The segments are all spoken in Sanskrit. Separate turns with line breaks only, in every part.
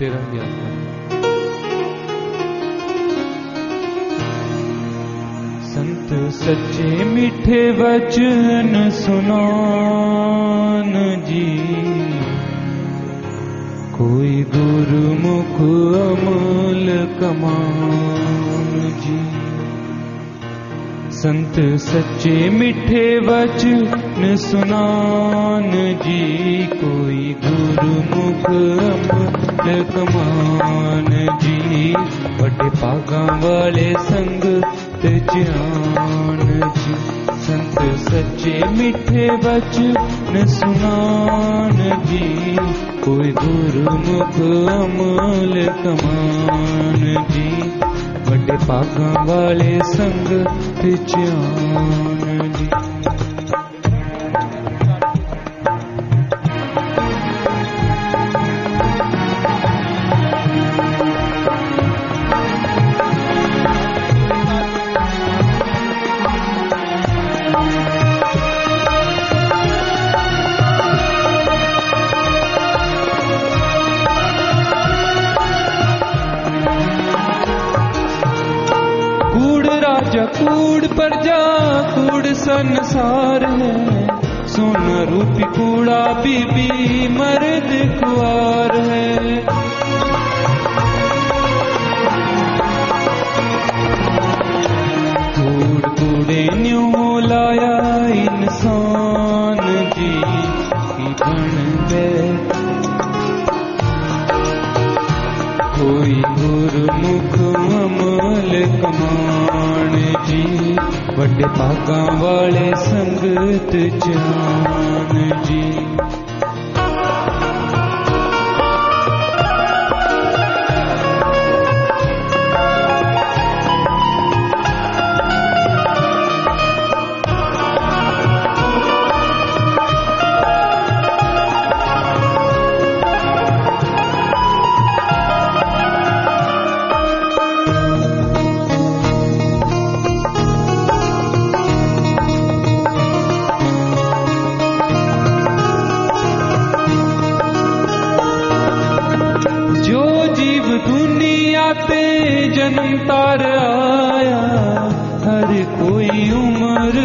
संत सच्चे मीठे वचन सुनान जी। कोई गुरुमुख अमल कमान जी। संत सच्चे मीठे वचन सुनान जी। कोई गुरुमुख कमान जी बड़े पागा वाले संग जान जी। संत सच्चे मीठे वचन सुनान जी। कोई गुरुमुख अमल कमान जी। बड़े पागा वाले संग जान जी कूड़ प्रजा कूड़ संसार है। सोना रूपी कूड़ा बीबी, मर्द कुआर है। कूड़ कूड़े न्यू लाया इंसान जी बन बैठ कोई गुरमुख अमल कमान जी। बड़े पागा वाले संगत जान आया हर कोई उम्र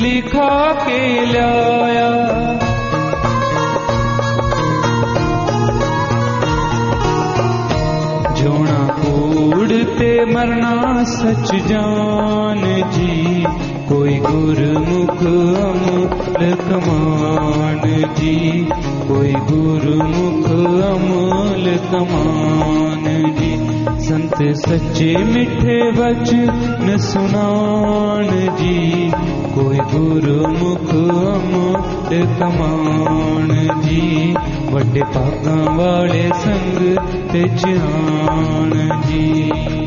लिखा के लाया। जोना कूड़ते मरना सच जान जी कोई गुरमुख संत सच्चे मिठे वचन सुनान जी। कोई गुरमुख अमल कमान जी। बड़े पागा वाले संग ते जान जी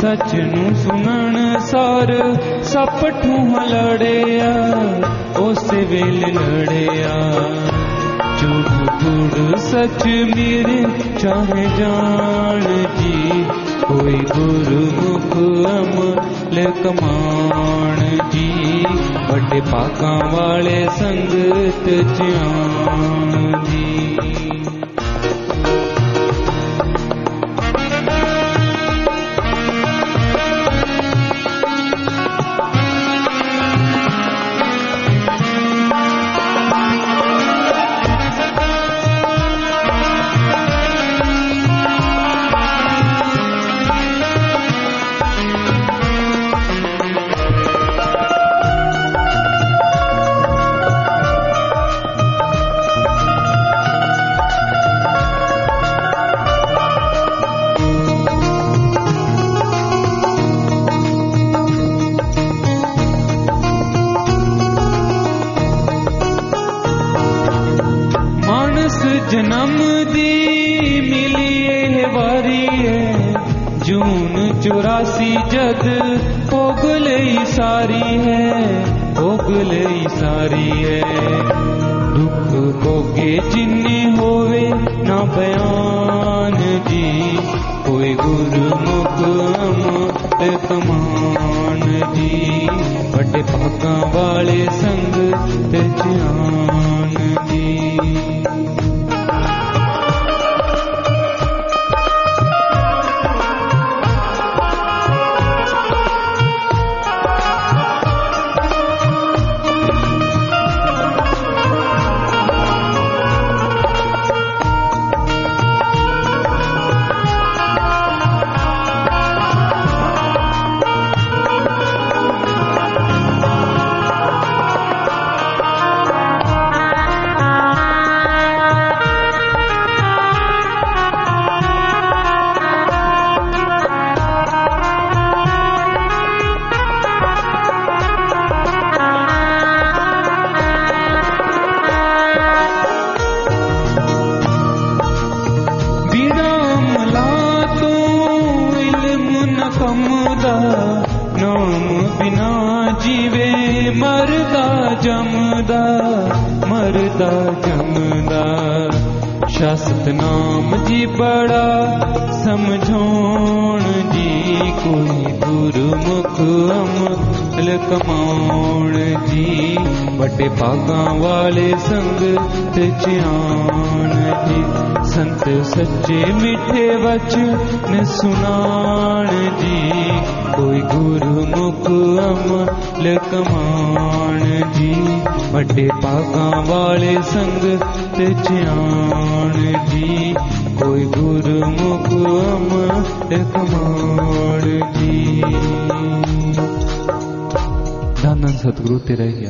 ਸੱਚ ਨੂੰ ਸੁਣਨ ਸਾਰ ਸੱਪ ਲੜਿਆ, ਉਸ ਵੇਲੇ ਲੜਿਆ। ਝੂਠ ਕੂੜ ਸੱਚ ਮੇਰੇ ਚਾਹੇ ਜਾਣ ਜੀ, ਕੋਈ ਗੁਰਮੁਖ ਅਮਲ ਕਮਾਣ ਜੀ। ਵੱਡੇ ਪਾਕਾਂ ਵਾਲੇ ਸੰਗਤ ਜਾਣ ਜੀ। सी जग, ओगले सारी है, ओगले सारी है। दुख भोगे जिन्नी होवे ना बयान जी, कोई गुरमुख कमान जी। बड़े भागा वाले संग ते जान माता जमदा शास्त्र नाम जी बड़ा समझोण जी कोई गुरुमुख अमल कमाउण जी। वॾे भागा वाले संग ते जियाण जी। ली वे सङ्गीत से मिवच जी। ਕੋਈ ਗੁਰਮੁਖ ਅਮਲ ਕਮਾਣ ਜੀ। ਵੱਡੇ ਭਾਗਾਂ ਵਾਲੇ ਸੰਗ ਤੇ ਧਿਆਨ ਜੀ। ਕੋਈ ਗੁਰਮੁਖ ਅਮਲ ਕਮਾਣ ਜੀ। ਧੰਨ ਸਤਿਗੁਰੂ, ਤੇਰਾ ਹੀ